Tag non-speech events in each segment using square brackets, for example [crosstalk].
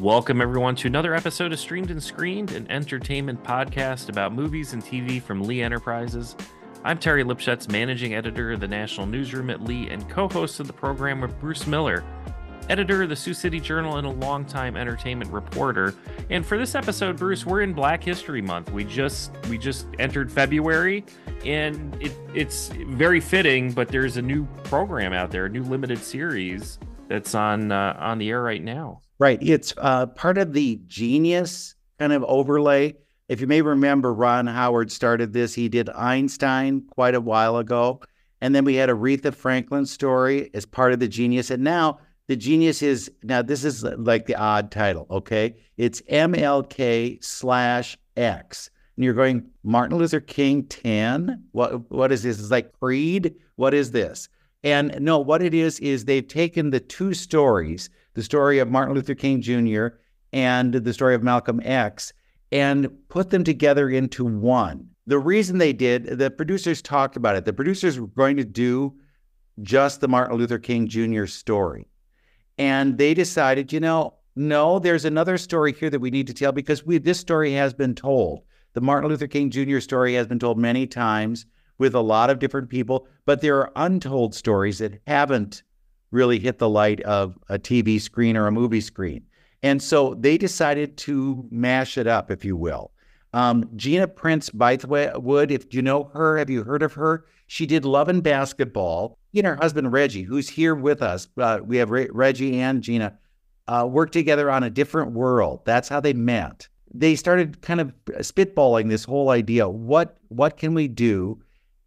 Welcome, everyone, to another episode of Streamed and Screened, an entertainment podcast about movies and TV from Lee Enterprises. I'm Terry Lipshetz, managing editor of the National Newsroom at Lee and co host of the program with Bruce Miller, editor of the Sioux City Journal and a longtime entertainment reporter. And for this episode, Bruce, we're in Black History Month. We just we just entered February, and it, it's very fitting. But there's a new program out there, a new limited series that's on uh, on the air right now. Right. It's uh, part of the genius kind of overlay. If you may remember, Ron Howard started this. He did Einstein quite a while ago. And then we had Aretha Franklin story as part of the genius. And now the genius is now this is like the odd title, okay? It's MLK slash X. And you're going, Martin Luther King 10? What what is this? It's like Creed? What is this? And no, what it is is they've taken the two stories the story of Martin Luther King Jr. and the story of Malcolm X and put them together into one. The reason they did, the producers talked about it. The producers were going to do just the Martin Luther King Jr. story. And they decided, you know, no, there's another story here that we need to tell because we this story has been told. The Martin Luther King Jr. story has been told many times with a lot of different people, but there are untold stories that haven't really hit the light of a TV screen or a movie screen. And so they decided to mash it up, if you will. Um, Gina Prince Blythewood, if you know her, have you heard of her? She did Love and Basketball. and her husband, Reggie, who's here with us. Uh, we have Re- Reggie and Gina uh, work together on a different world. That's how they met. They started kind of spitballing this whole idea. What what can we do?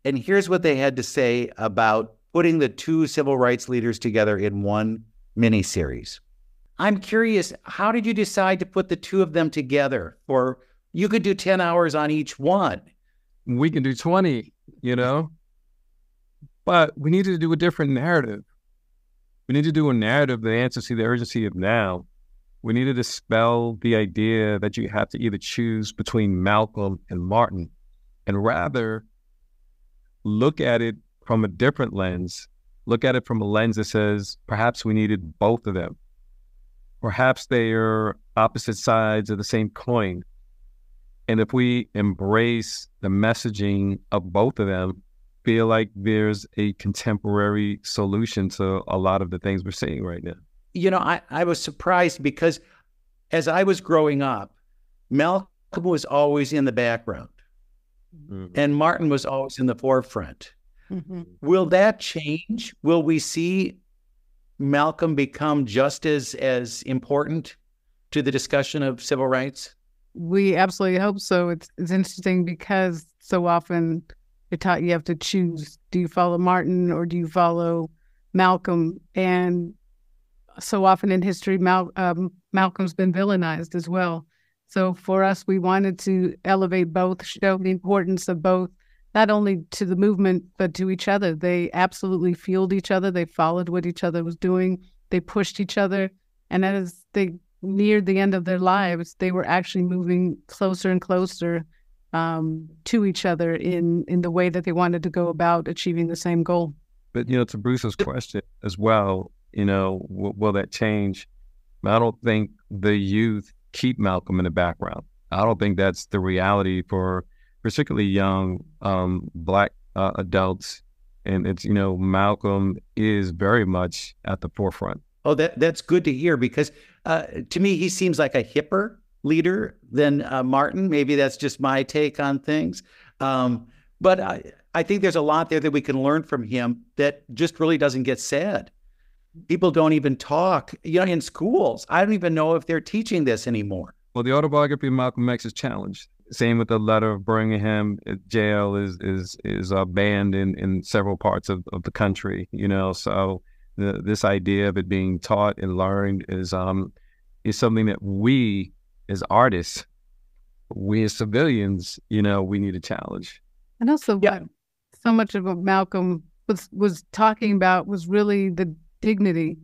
And here's what they had to say about putting the two civil rights leaders together in one miniseries. I'm curious, how did you decide to put the two of them together? Or you could do 10 hours on each one. We can do 20, you know? But we needed to do a different narrative. We need to do a narrative that answers to the urgency of now. We need to dispel the idea that you have to either choose between Malcolm and Martin, and rather look at it from a different lens, look at it from a lens that says perhaps we needed both of them. Perhaps they are opposite sides of the same coin. And if we embrace the messaging of both of them, feel like there's a contemporary solution to a lot of the things we're seeing right now. You know, I, I was surprised because as I was growing up, Malcolm was always in the background mm-hmm. and Martin was always in the forefront. Mm-hmm. Will that change? Will we see Malcolm become just as as important to the discussion of civil rights? We absolutely hope so. It's it's interesting because so often you're taught you have to choose: do you follow Martin or do you follow Malcolm? And so often in history, Mal- um, Malcolm's been villainized as well. So for us, we wanted to elevate both, show the importance of both not only to the movement but to each other. They absolutely fueled each other. They followed what each other was doing. They pushed each other, and as they neared the end of their lives, they were actually moving closer and closer um, to each other in in the way that they wanted to go about achieving the same goal. But you know, to Bruce's question as well, you know, w- will that change? I don't think the youth keep Malcolm in the background. I don't think that's the reality for particularly young um, black uh, adults. And it's, you know, Malcolm is very much at the forefront. Oh, that that's good to hear because uh, to me, he seems like a hipper leader than uh, Martin. Maybe that's just my take on things. Um, but I, I think there's a lot there that we can learn from him that just really doesn't get said. People don't even talk, you know, in schools. I don't even know if they're teaching this anymore. Well, the autobiography of Malcolm X is challenged. Same with the letter of Birmingham jail is is is uh, banned in in several parts of, of the country. You know, so the, this idea of it being taught and learned is um is something that we as artists, we as civilians, you know, we need to challenge. And also, yeah. what so much of what Malcolm was was talking about was really the dignity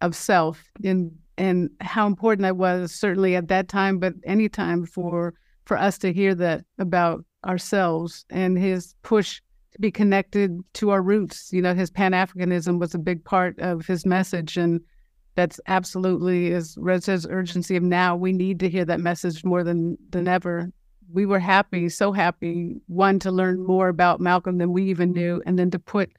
of self and and how important that was certainly at that time, but any time for for us to hear that about ourselves and his push to be connected to our roots. You know, his Pan Africanism was a big part of his message, and that's absolutely, as Reg says, urgency of now. We need to hear that message more than than ever. We were happy, so happy, one to learn more about Malcolm than we even knew, and then to put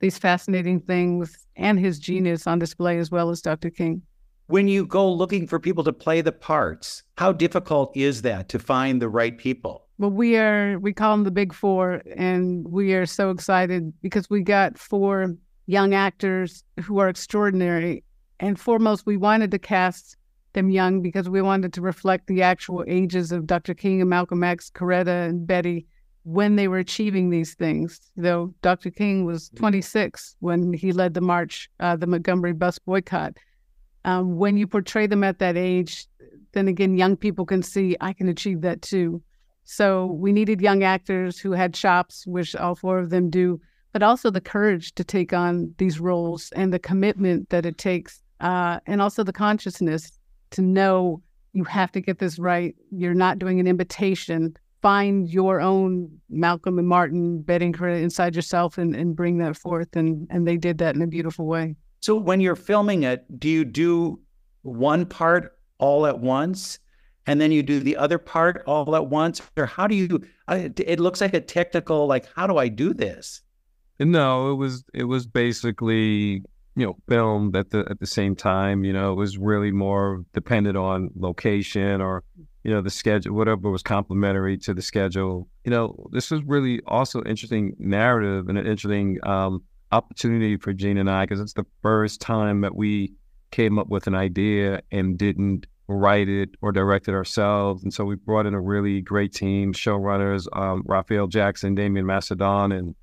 these fascinating things and his genius on display as well as Dr. King. When you go looking for people to play the parts, how difficult is that to find the right people? Well, we are, we call them the Big Four, and we are so excited because we got four young actors who are extraordinary. And foremost, we wanted to cast them young because we wanted to reflect the actual ages of Dr. King and Malcolm X, Coretta and Betty when they were achieving these things. Though Dr. King was 26 when he led the march, uh, the Montgomery bus boycott um, when you portray them at that age, then again, young people can see I can achieve that too. So we needed young actors who had chops, which all four of them do, but also the courage to take on these roles and the commitment that it takes, uh, and also the consciousness to know you have to get this right. You're not doing an imitation. Find your own Malcolm and Martin betting credit inside yourself and, and bring that forth. And, and they did that in a beautiful way. So when you're filming it, do you do one part all at once? and then you do the other part all at once or how do you it looks like a technical like how do i do this no it was it was basically you know filmed at the at the same time you know it was really more dependent on location or you know the schedule whatever was complementary to the schedule you know this was really also interesting narrative and an interesting um opportunity for Gina and I because it's the first time that we came up with an idea and didn't write it or direct it ourselves. And so we brought in a really great team, showrunners, um, Raphael Jackson, Damione Macedon, and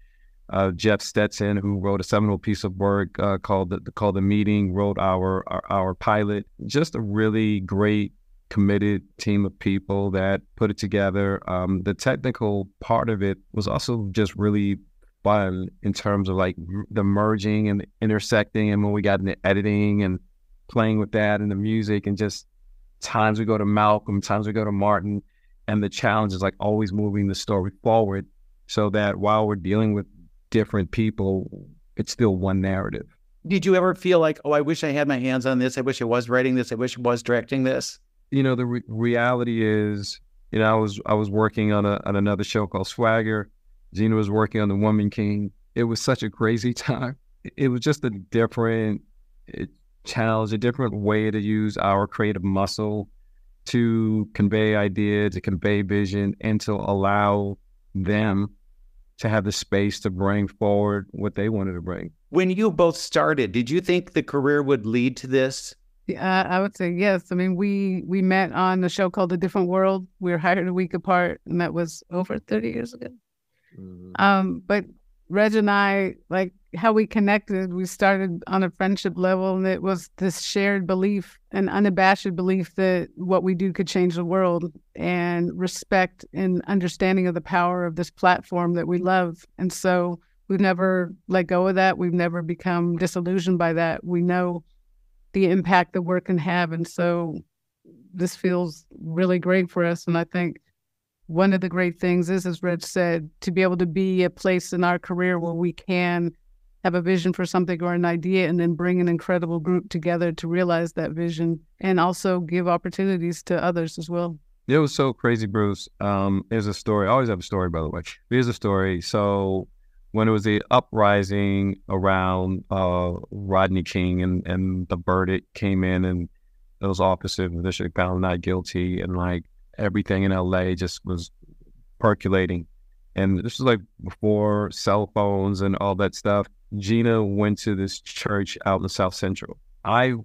uh, Jeff Stetson, who wrote a seminal piece of work uh, called the, called the meeting, wrote our, our our pilot. Just a really great, committed team of people that put it together. Um, the technical part of it was also just really fun in terms of like the merging and the intersecting and when we got into editing and playing with that and the music and just times we go to Malcolm, times we go to Martin, and the challenge is like always moving the story forward so that while we're dealing with different people, it's still one narrative. Did you ever feel like, oh, I wish I had my hands on this. I wish I was writing this. I wish I was directing this. You know, the re- reality is, you know, I was I was working on a on another show called Swagger, Gina was working on The Woman King. It was such a crazy [laughs] time. It was just a different eh, challenge, a different way to use our creative muscle to convey idea, to convey vision, and to allow them to have the space to bring forward what they wanted to bring. When you both started, did you think the career would lead to this? Yeah, I would say yes. I mean, we we met on a show called A Different World. We were hired a week apart, and that was over thirty years ago. Mm-hmm. Um, but Reg and I, like how we connected, we started on a friendship level, and it was this shared belief, an unabashed belief that what we do could change the world, and respect and understanding of the power of this platform that we love. And so we've never let go of that. We've never become disillusioned by that. We know the impact the work can have, and so this feels really great for us. And I think one of the great things is, as Reg said, to be able to be a place in our career where we can have a vision for something or an idea and then bring an incredible group together to realize that vision and also give opportunities to others as well. It was so crazy, Bruce. Um, there's a story. I always have a story, by the way. Here's a story. So when it was the uprising around uh, Rodney King and, and the verdict came in and those officers district found not guilty and like everything in LA just was percolating. And this was like before cell phones and all that stuff. Gina went to this church out in South Central. I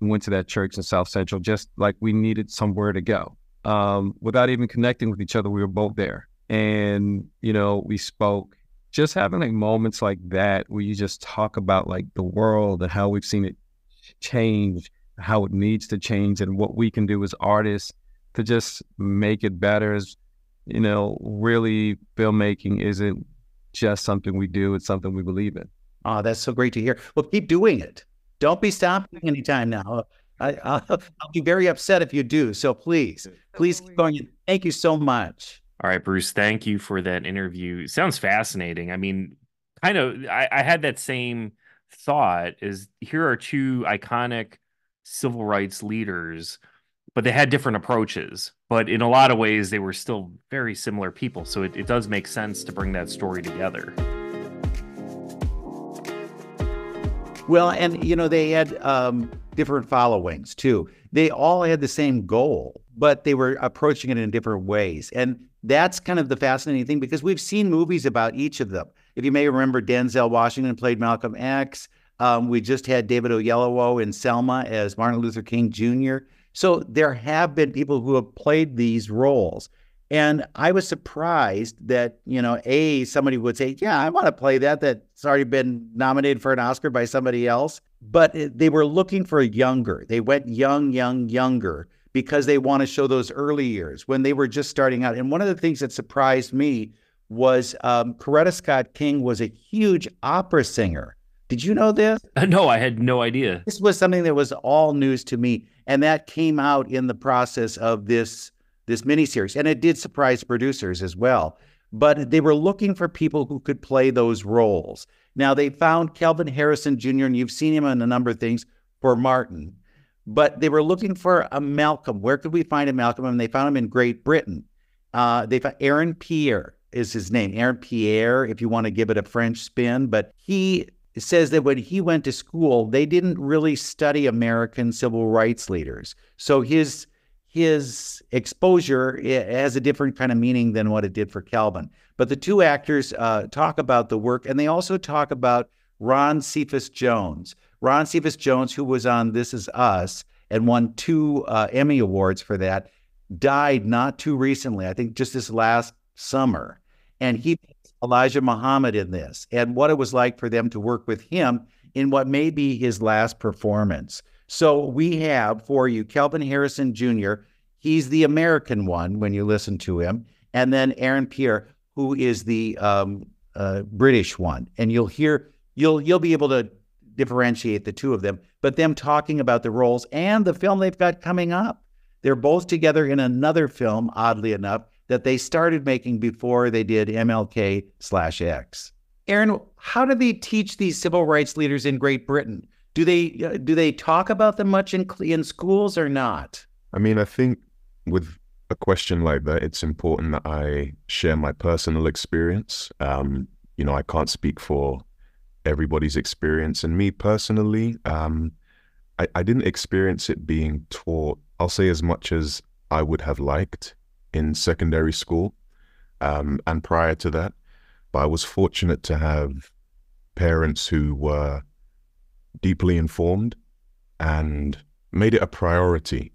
went to that church in South Central just like we needed somewhere to go. Um, without even connecting with each other, we were both there. And, you know, we spoke. Just having like moments like that where you just talk about like the world and how we've seen it change, how it needs to change, and what we can do as artists to just make it better is, you know, really filmmaking isn't just something we do, it's something we believe in. Oh, that's so great to hear. Well, keep doing it. Don't be stopping anytime now. I, will be very upset if you do. So please, please keep going. Thank you so much. All right, Bruce, thank you for that interview. It sounds fascinating. I mean, kind of, I, I had that same thought is here are two iconic civil rights leaders, but they had different approaches. But in a lot of ways, they were still very similar people. So it, it does make sense to bring that story together. Well, and you know, they had um, different followings too. They all had the same goal, but they were approaching it in different ways. And that's kind of the fascinating thing because we've seen movies about each of them. If you may remember, Denzel Washington played Malcolm X. Um, we just had David Oyelowo in Selma as Martin Luther King Jr. So there have been people who have played these roles. And I was surprised that, you know, A, somebody would say, Yeah, I want to play that. That's already been nominated for an Oscar by somebody else. But they were looking for younger. They went young, young, younger because they want to show those early years when they were just starting out. And one of the things that surprised me was um, Coretta Scott King was a huge opera singer. Did you know this? no, I had no idea. This was something that was all news to me. And that came out in the process of this this miniseries. And it did surprise producers as well. But they were looking for people who could play those roles. Now they found Kelvin Harrison Jr., and you've seen him in a number of things for Martin. But they were looking for a Malcolm. Where could we find a Malcolm? And they found him in Great Britain. Uh, they found Aaron Pierre is his name, Aaron Pierre, if you want to give it a French spin. But he says that when he went to school, they didn't really study American civil rights leaders. So his his exposure has a different kind of meaning than what it did for Kelvin. But the two actors uh, talk about the work, and they also talk about Ron Cephas Jones. Ron Cephas Jones, who was on This Is Us and won two uh, Emmy Awards for that, died not too recently, I think just this last summer. And he Elijah Muhammad in this and what it was like for them to work with him in what may be his last performance. So we have for you Kelvin Harrison Jr. He's the American one when you listen to him, and then Aaron Pierre, who is the um, uh, British one, and you'll hear you'll you'll be able to differentiate the two of them. But them talking about the roles and the film they've got coming up. They're both together in another film, oddly enough, that they started making before they did MLK slash X. Aaron, how do they teach these civil rights leaders in Great Britain? Do they uh, do they talk about them much in in schools or not? I mean, I think with a question like that, it's important that I share my personal experience. Um, you know, I can't speak for everybody's experience, and me personally, um, I, I didn't experience it being taught. I'll say as much as I would have liked in secondary school um, and prior to that. But I was fortunate to have parents who were deeply informed and made it a priority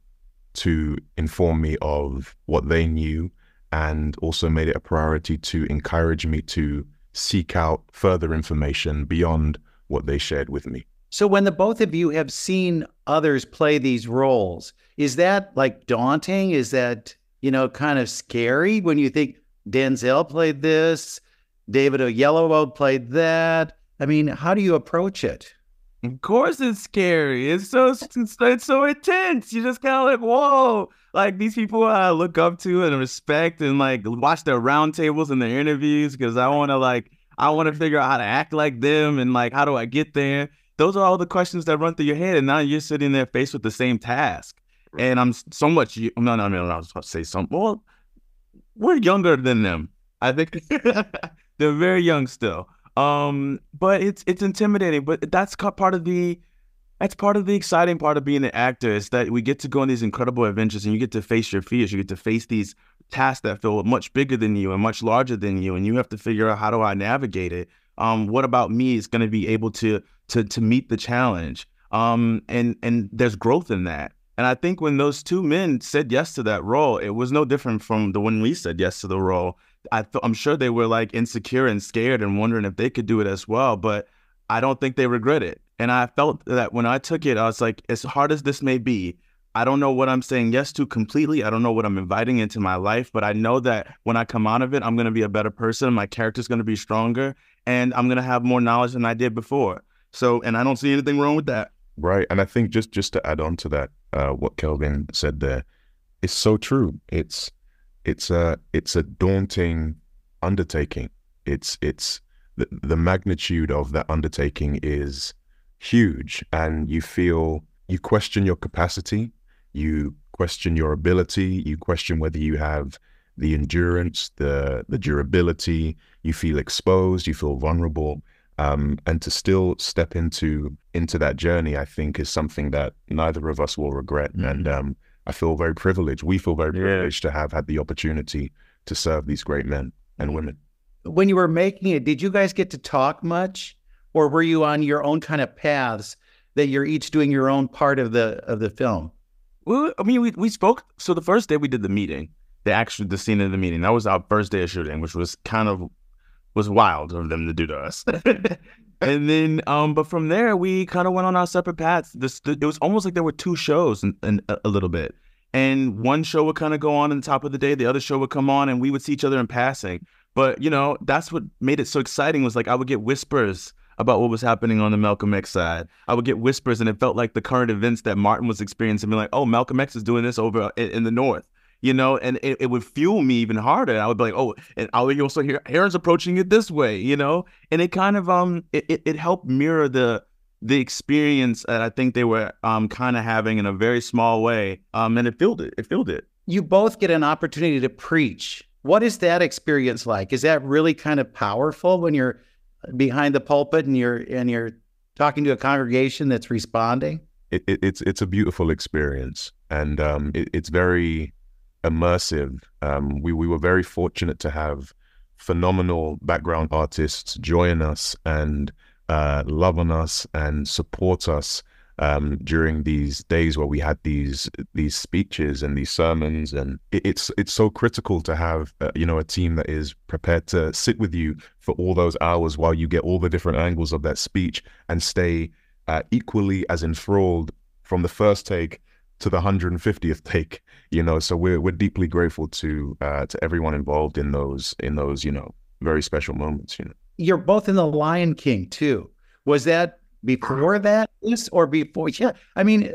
to inform me of what they knew and also made it a priority to encourage me to seek out further information beyond what they shared with me. So, when the both of you have seen others play these roles, is that like daunting? Is that you know, kind of scary when you think Denzel played this, David Oyelowo played that. I mean, how do you approach it? Of course, it's scary. It's so it's, it's so intense. You just kind of like, whoa! Like these people I look up to and respect, and like watch their roundtables and their interviews because I want to like I want to figure out how to act like them and like how do I get there. Those are all the questions that run through your head, and now you're sitting there faced with the same task and I'm so much. No, no, no, no. I was about to say something. Well, we're younger than them. I think [laughs] they're very young still. Um, but it's it's intimidating. But that's part of the that's part of the exciting part of being an actor is that we get to go on these incredible adventures and you get to face your fears. You get to face these tasks that feel much bigger than you and much larger than you, and you have to figure out how do I navigate it. Um, what about me is going to be able to to to meet the challenge? Um, and and there's growth in that. And I think when those two men said yes to that role, it was no different from the when we said yes to the role. I I'm sure they were like insecure and scared and wondering if they could do it as well, but I don't think they regret it. And I felt that when I took it, I was like, as hard as this may be, I don't know what I'm saying yes to completely. I don't know what I'm inviting into my life, but I know that when I come out of it, I'm going to be a better person. My character's going to be stronger and I'm going to have more knowledge than I did before. So, and I don't see anything wrong with that. Right. And I think just just to add on to that, uh, what Kelvin said there, it's so true. It's it's a it's a daunting undertaking. It's it's the, the magnitude of that undertaking is huge, and you feel you question your capacity, you question your ability, you question whether you have the endurance, the the durability. You feel exposed, you feel vulnerable, um, and to still step into into that journey, I think, is something that neither of us will regret. Mhm. And um, I feel very privileged. We feel very Yeah. privileged to have had the opportunity to serve these great men and women. When you were making it, did you guys get to talk much, or were you on your own kind of paths that you're each doing your own part of the of the film? Well, I mean, we, we spoke. So the first day we did the meeting, the actual the scene of the meeting, that was our first day of shooting, which was kind of was wild of them to do to us. [laughs] and then, um, but from there we kind of went on our separate paths. This it was almost like there were two shows and, a, a little bit. And one show would kind of go on in the top of the day, the other show would come on, and we would see each other in passing. But you know, that's what made it so exciting. Was like I would get whispers about what was happening on the Malcolm X side. I would get whispers, and it felt like the current events that Martin was experiencing. Be like, oh, Malcolm X is doing this over in, in the North, you know, and it, it would fuel me even harder. I would be like, oh, and I would also hear Aaron's approaching it this way, you know, and it kind of um it, it, it helped mirror the the experience that I think they were um kind of having in a very small way. Um, and it filled it. It filled it. You both get an opportunity to preach. What is that experience like? Is that really kind of powerful when you're behind the pulpit and you're and you're talking to a congregation that's responding? it, it, it's it's a beautiful experience and um, it, it's very immersive. Um, we we were very fortunate to have phenomenal background artists join us and uh, love on us and support us um, during these days where we had these these speeches and these sermons, and it, it's it's so critical to have uh, you know a team that is prepared to sit with you for all those hours while you get all the different angles of that speech and stay uh, equally as enthralled from the first take to the 150th take you know so we're we're deeply grateful to uh to everyone involved in those in those you know very special moments you know You're both in the Lion King too. Was that before that this or before? Yeah, I mean,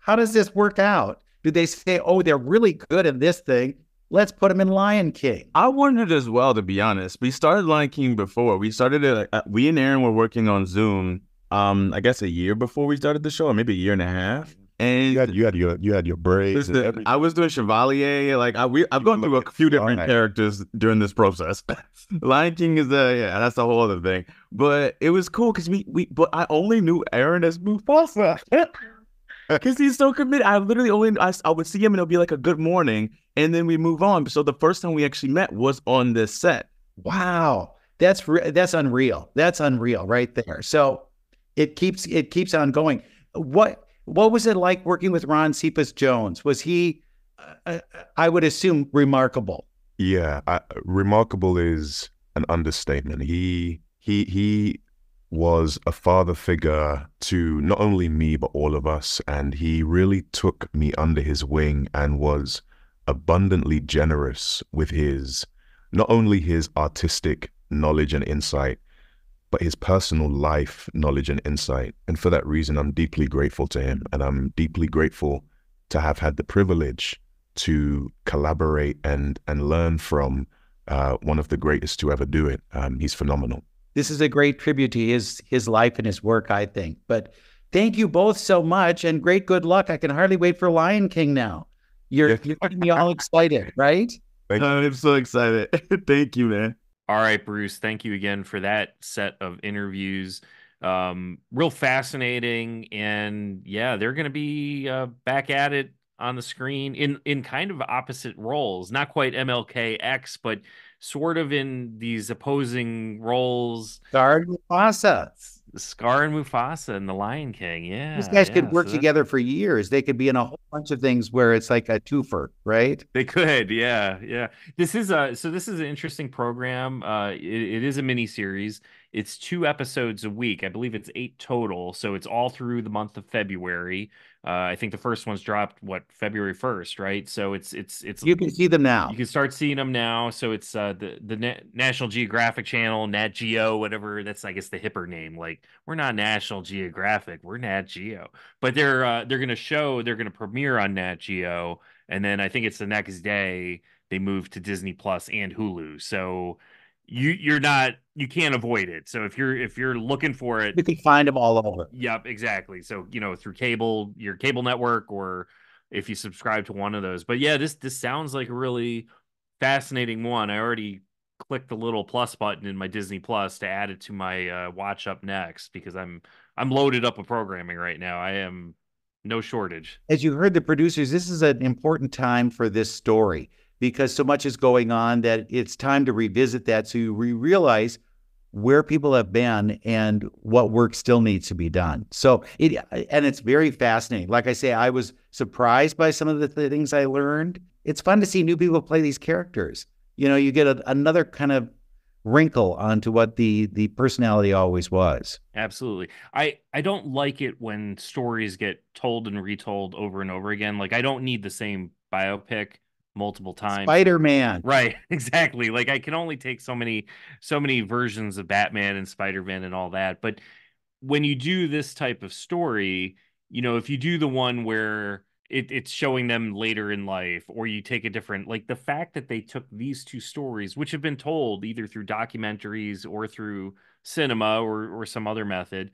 how does this work out? Do they say, "Oh, they're really good in this thing. Let's put them in Lion King"? I wondered as well, to be honest. We started Lion King before. We started it. Uh, we and Aaron were working on Zoom. Um, I guess a year before we started the show, or maybe a year and a half. And you had you had your you had your braids Listen. I was doing Chevalier. Like I, we, I've gone through a few different Alright. characters during this process. [laughs] Lion King is a yeah, that's a whole other thing. But it was cool because we we. But I only knew Aaron as Mufasa [laughs] because he's so committed. I literally only I, I would see him and it'll be like a good morning, and then we move on. So the first time we actually met was on this set. Wow, that's re- that's unreal. That's unreal right there. So it keeps it keeps on going. What what was it like working with Ron Cephas Jones? Was he, uh, I would assume, remarkable? Yeah, remarkable is an understatement. He he he was a father figure to not only me but all of us, and he really took me under his wing and was abundantly generous with his not only his artistic knowledge and insight, but his personal life knowledge and insight. And for that reason, I'm deeply grateful to him, and I'm deeply grateful to have had the privilege to collaborate and and learn from uh, one of the greatest to ever do it. Um, he's phenomenal. This is a great tribute to his his life and his work, I think. But thank you both so much, and great good luck. I can hardly wait for Lion King now. You're Yeah. you're getting me all excited, right? [laughs] Thank you. I'm so excited. [laughs] Thank you, man. All right, Bruce. Thank you again for that set of interviews. Um, real fascinating, and yeah, they're going to be uh, back at it on the screen in in kind of opposite roles. Not quite MLK X, but sort of in these opposing roles. Guard Mufasa. Scar and Mufasa and the Lion King. Yeah, These guys yeah, could work so together for years. They could be in a whole bunch of things where it's like a twofer, right? They could, yeah, yeah. This is a so this is an interesting program. Uh, it, it is a mini series. It's two episodes a week. I believe it's eight total. So it's all through the month of February. Uh, I think the first one's dropped what February first, right? So it's it's it's You can see them now. you can start seeing them now. So it's uh, the the Na- National Geographic Channel, Nat Geo, whatever. That's I guess the hipper name. Like we're not National Geographic, we're Nat Geo. But they're uh, they're gonna show they're gonna premiere on Nat Geo, and then I think it's the next day they move to Disney Plus and Hulu. So you you're not you can't avoid it. So if you're if you're looking for it, You can find them all over. Yep, exactly. So, you know, through cable, your cable network, or if you subscribe to one of those. But yeah, this this sounds like a really fascinating one. I already clicked the little plus button in my Disney Plus to add it to my uh, watch up next because I'm I'm loaded up with programming right now. I am no shortage. As you heard the producers, this is an important time for this story because so much is going on that it's time to revisit that so you re- realize where people have been and what work still needs to be done. So it and it's very fascinating. Like I say, I was surprised by some of the th- things I learned. It's fun to see new people play these characters. You know, you get a, another kind of wrinkle onto what the the personality always was. Absolutely. I I don't like it when stories get told and retold over and over again. Like I don't need the same biopic multiple times. Spider Man. Right, [laughs] exactly. Like I can only take so many so many versions of Batman and Spider-Man and all that. But when you do this type of story, you know, if you do the one where it, it's showing them later in life, or you take a different like the fact that they took these two stories, which have been told either through documentaries or through cinema or or some other method,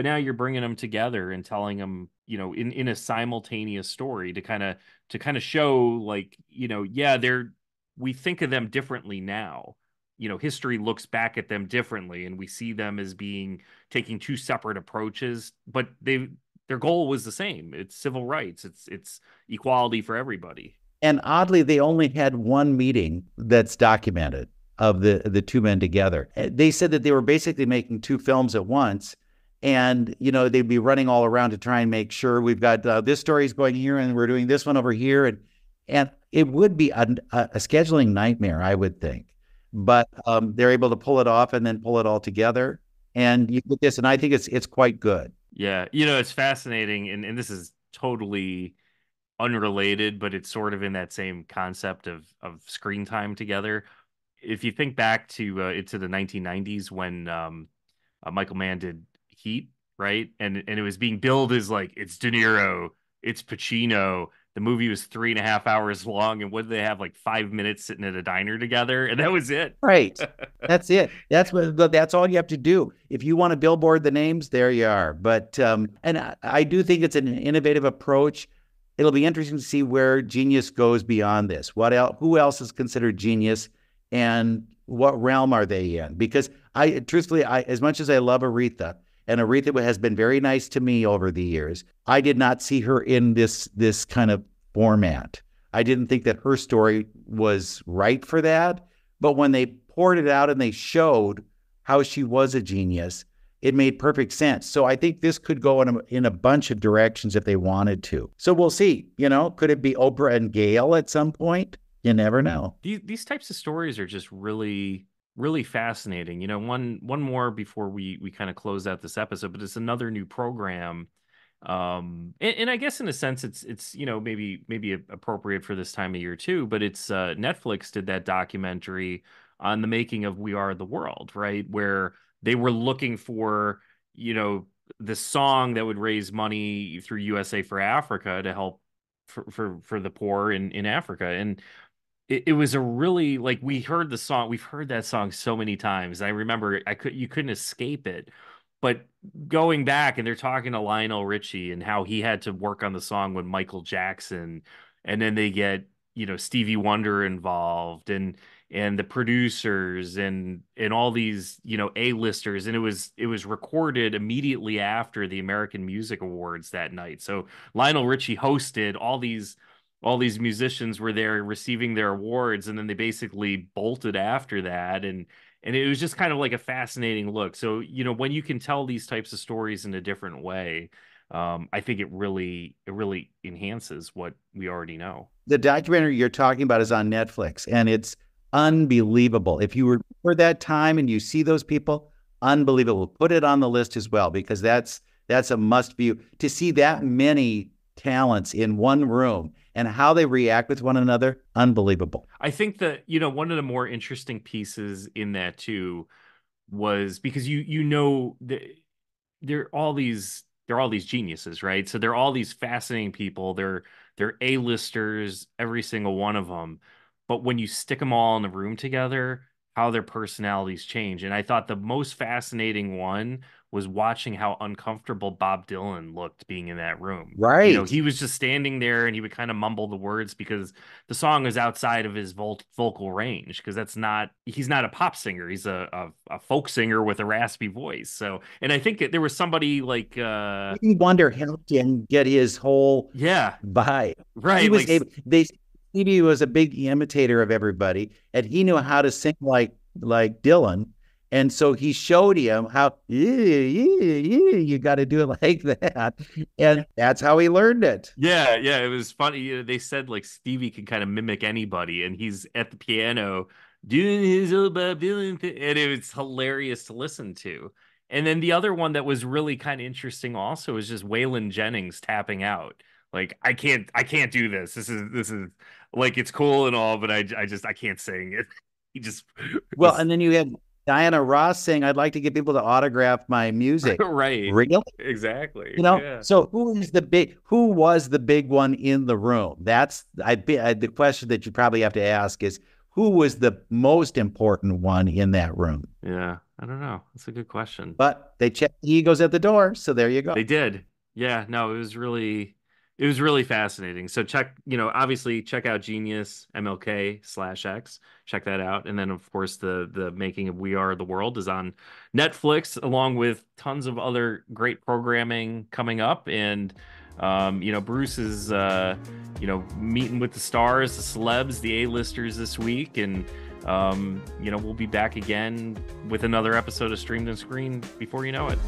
but now you're bringing them together and telling them you know in in a simultaneous story to kind of to kind of show like you know yeah they're we think of them differently now. You know history looks back at them differently and we see them as being taking two separate approaches but they their goal was the same. It's civil rights. It's it's equality for everybody. And oddly, they only had one meeting that's documented of the the two men together. Uh, They said that they were basically making two films at once, and you know they'd be running all around to try and make sure we've got uh, this story's going here and we're doing this one over here, and and it would be a, a scheduling nightmare, I would think. But um, they're able to pull it off and then pull it all together, and you get this, and I think it's it's quite good. yeah you know it's fascinating and, and this is totally unrelated but it's sort of in that same concept of of screen time together if you think back to uh, into the 1990s when um, uh, Michael Mann did Heat, right? And and it was being billed as like it's De Niro, it's Pacino. The movie was three and a half hours long, and what did they have like five minutes sitting at a diner together, and that was it. Right. [laughs] That's it. That's what. That's all you have to do. If you want to billboard the names, there you are. But um, and I, I do think it's an innovative approach. It'll be interesting to see where genius goes beyond this. What else? Who else is considered genius, and what realm are they in? Because I, truthfully, I as much as I love Aretha, and Aretha has been very nice to me over the years, I did not see her in this this kind of format. I didn't think that her story was right for that. But when they poured it out and they showed how she was a genius, it made perfect sense. So I think this could go in a, in a bunch of directions if they wanted to. So we'll see. You know, could it be Oprah and Gayle at some point? You never know. These these types of stories are just really really fascinating. You know, one one more before we we kind of close out this episode, but it's another new program. Um, and, and I guess in a sense, it's it's you know maybe maybe appropriate for this time of year too. But it's uh, Netflix did that documentary on the making of We Are the World, right? Where they were looking for you know the song that would raise money through USA for Africa to help for for, for the poor in in Africa and it, it was a really like we heard the song we've heard that song so many times i remember i could you couldn't escape it but going back and they're talking to lionel richie and how he had to work on the song with michael jackson and then they get you know stevie wonder involved and and the producers and and all these you know a-listers and it was it was recorded immediately after the american music awards that night. So lionel richie hosted all these all these musicians were there receiving their awards and then they basically bolted after that and and it was just kind of like a fascinating look so you know when you can tell these types of stories in a different way um, i think it really it really enhances what we already know The documentary you're talking about is on Netflix, and it's unbelievable. If you were for that time and you see those people, unbelievable. Put it on the list as well because that's that's a must view. To see that many talents in one room and how they react with one another, unbelievable. I think that you know one of the more interesting pieces in that too was because you you know that they're all these they're all these geniuses, right? So they're all these fascinating people. They're they're A-listers, every single one of them. But when you stick them all in the room together, how their personalities change. And I thought the most fascinating one was watching how uncomfortable Bob Dylan looked being in that room. Right. You know, he was just standing there and he would kind of mumble the words because the song is outside of his vol- vocal range because that's not he's not a pop singer. He's a, a, a folk singer with a raspy voice. So, and I think that there was somebody like uh Wonder helped him get his whole yeah, vibe. right. he was like, able, they Stevie was a big imitator of everybody, and he knew how to sing like like Dylan. And so he showed him how you got to do it [laughs] like that, and that's how he learned it. Yeah, yeah, it was funny. They said like Stevie can kind of mimic anybody, and he's at the piano doing his old Bob Dylan thing, and it was hilarious to listen to. And then the other one that was really kind of interesting also is just Waylon Jennings tapping out. Like I can't, I can't do this. This is this is like it's cool and all, but I, I just I can't sing it. [laughs] He just Well, and then you had Diana Ross saying, "I'd like to get people to autograph my music." [laughs] right, Really? exactly. You know, yeah. so who is the big? Who was the big one in the room? That's I, be- I. The question that you probably have to ask is who was the most important one in that room? yeah, I don't know. That's a good question. But they checked the egos at the door, so there you go. They did. Yeah, no, it was really it was really fascinating. So check, you know, obviously check out Genius MLK slash X. Check that out. And then of course the the making of We Are the World is on Netflix, along with tons of other great programming coming up. And um, you know, Bruce is uh, you know, meeting with the stars, the celebs, the A-listers this week. And um, you know, we'll be back again with another episode of Streamed and Screen before you know it.